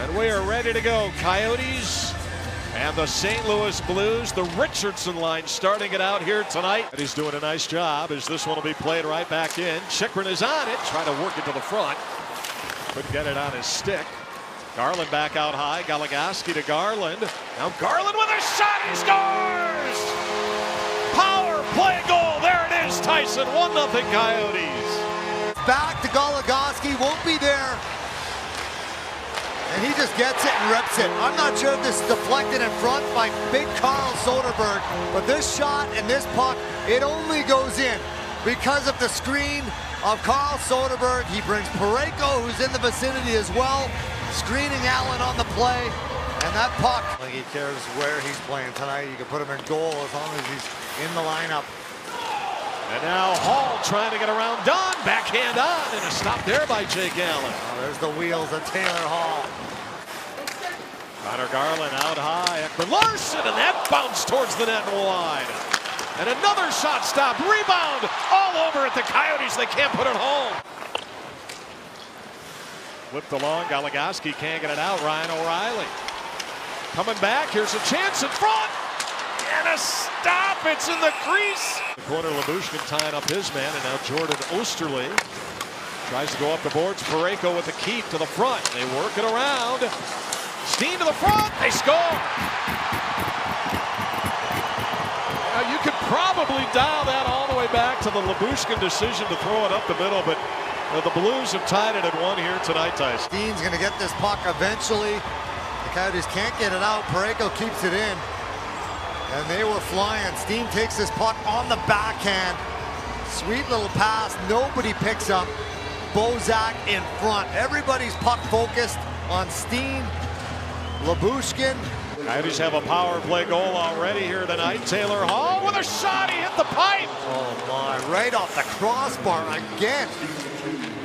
And we are ready to go. Coyotes and the St. Louis Blues, the Richardson line starting it out here tonight. And he's doing a nice job as this one will be played right back in. Chychrun is on it, trying to work it to the front. Couldn't get it on his stick. Garland back out high. Goligoski to Garland. Now Garland with a shot. He scores! Power play goal. There it is, Tyson. 1 0 Coyotes. Back to Goligoski. Won't be there. And he just gets it and rips it. I'm not sure if this is deflected in front by big Carl Soderberg, but this shot and this puck, it only goes in because of the screen of Carl Soderberg. He brings Parayko, who's in the vicinity as well, screening Allen on the play. And that puck, I think he cares where he's playing tonight. You can put him in goal as long as he's in the lineup. And now Hall trying to get around Dunn. Backhand on and a stop there by Jake Allen. Oh, there's the wheels of Taylor Hall. Conor Garland out high. Ekman Larsson and that bounced towards the net and wide. And another shot stop. Rebound all over at the Coyotes. They can't put it home. Whipped along. Goligoski can't get it out. Ryan O'Reilly. Coming back. Here's a chance in front. And a stop. It's in the crease. The corner, Lyubushkin tying up his man. And now Jordan Oesterle tries to go up the boards. Parayko with the keep to the front. They work it around. Steen to the front. They score. Now you could probably dial that all the way back to the Lyubushkin decision to throw it up the middle, but the Blues have tied it at one here tonight, Tyson. Steen's going to get this puck eventually. The Coyotes can't get it out. Parayko keeps it in. And they were flying. Steen takes his puck on the backhand. Sweet little pass. Nobody picks up. Bozak in front. Everybody's puck focused on Steen. Lyubushkin. Coyotes have a power play goal already here tonight. Taylor Hall with a shot. He hit the pipe. Oh my, right off the crossbar again.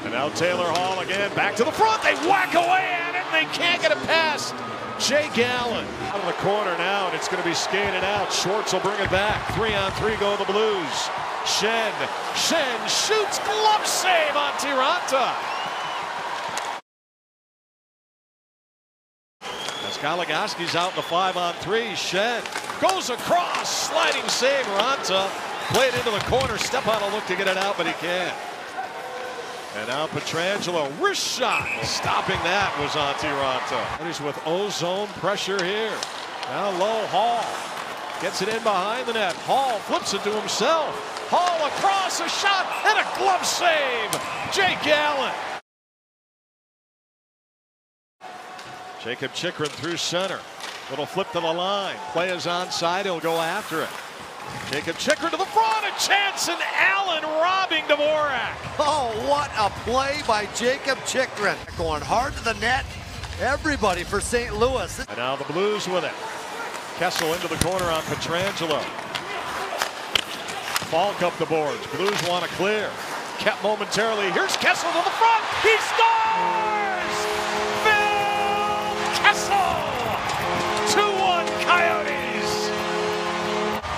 And now Taylor Hall again back to the front. They whack away at it and they can't get it past. Jake Allen out of the corner now, and it's going to be skated out. Schwarz will bring it back. Three on three go the Blues. Schenn. Schenn shoots. Glove save Antti Raanta. As Goligoski's out in the five on three. Schenn goes across. Sliding save. Raanta played into the corner. Step a look to get it out, but he can't. And now Pietrangelo, wrist shot. Stopping that was Antti Raanta. He's with ozone pressure here. Now low Hall. Gets it in behind the net. Hall flips it to himself. Hall across a shot and a glove save. Jake Allen. Jakob Chychrun through center. Little flip to the line. Play is onside. He'll go after it. Jakob Chychrun to the front. A chance and Allen robbing Dvorak. Oh, what a play by Jakob Chychrun. Going hard to the net. Everybody for St. Louis. And now the Blues with it. Kessel into the corner on Pietrangelo. Faulk up the boards. Blues want to clear. Kept momentarily. Here's Kessel to the front. He scores!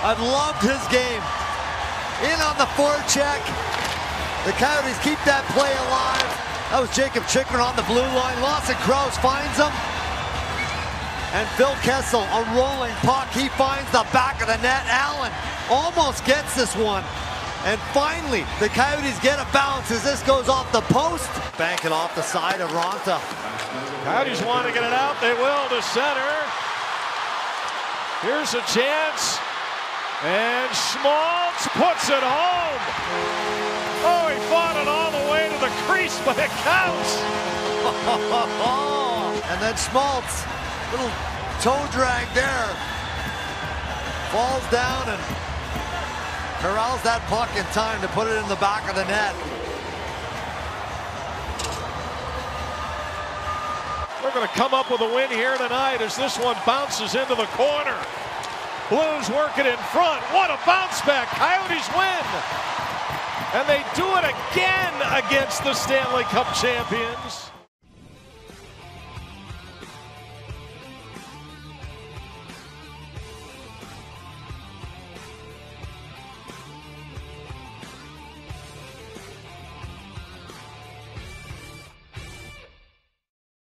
I've loved his game. In on the forecheck. The Coyotes keep that play alive. That was Jakob Chychrun on the blue line. Lawson Crouse finds him. And Phil Kessel, a rolling puck. He finds the back of the net. Allen almost gets this one. And finally, the Coyotes get a bounce as this goes off the post. Banking off the side of Raanta. Coyotes want to get it out. They will to center. Here's a chance. And Schmaltz puts it home. Oh, he fought it all the way to the crease, but it counts. and then Schmaltz, little toe drag there. Falls down and corrals that puck in time to put it in the back of the net. We're going to come up with a win here tonight as this one bounces into the corner. Blues working in front. What a bounce back. Coyotes win. And they do it again against the Stanley Cup champions.